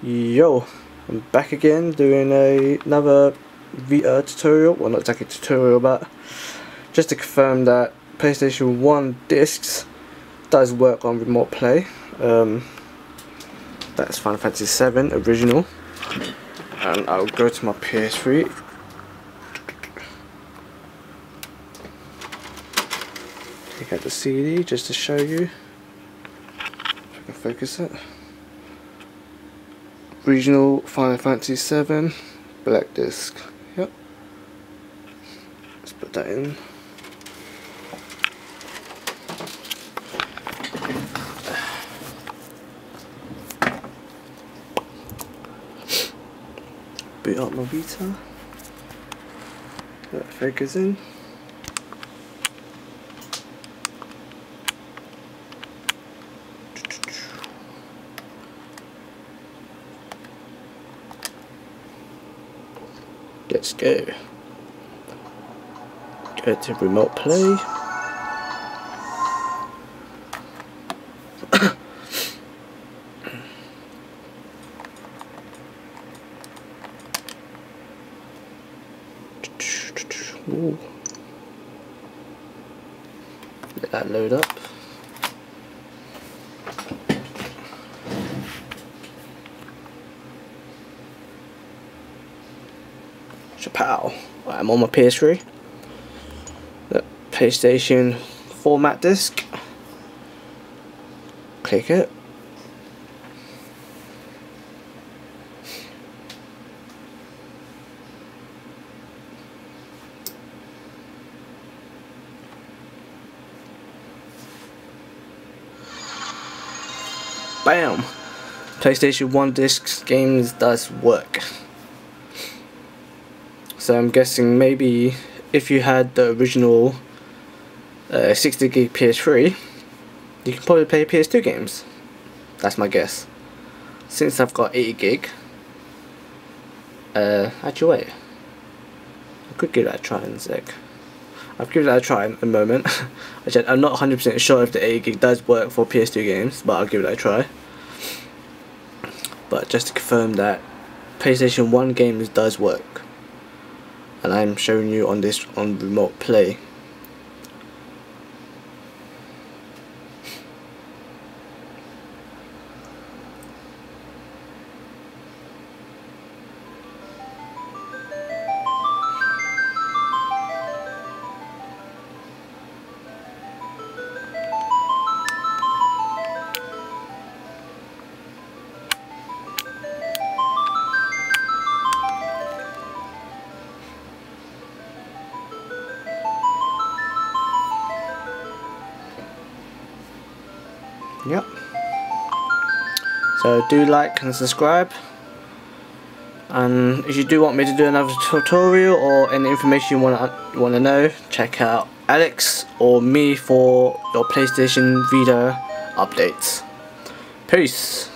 Yo, I'm back again doing a, another Vita tutorial, well not exactly tutorial but just to confirm that PlayStation 1 discs does work on remote play. Um, that's Final Fantasy 7 original. And I'll go to my PS3 take out the CD just to show you. If I can focus it Regional Final Fantasy 7 black disc. Yep. Let's put that in. Boot up my Vita. That figures in. Let's go. Go to remote play. Ooh. Let that load up. Chapow. I'm on my PS3. The PlayStation format disc. Click it. Bam! PlayStation 1 discs games does work. So I'm guessing maybe if you had the original uh, 60 gig PS3, you can probably play PS2 games. That's my guess. Since I've got 80 gig, uh, actually wait, I could give that a try in a sec. I've given that a try in a moment. I'm not 100% sure if the 80 gig does work for PS2 games, but I'll give it a try. But just to confirm that PlayStation 1 games does work and I'm showing you on this on remote play Yep. So do like and subscribe. And if you do want me to do another tutorial or any information you want to want to know, check out Alex or me for your PlayStation Vita updates. Peace.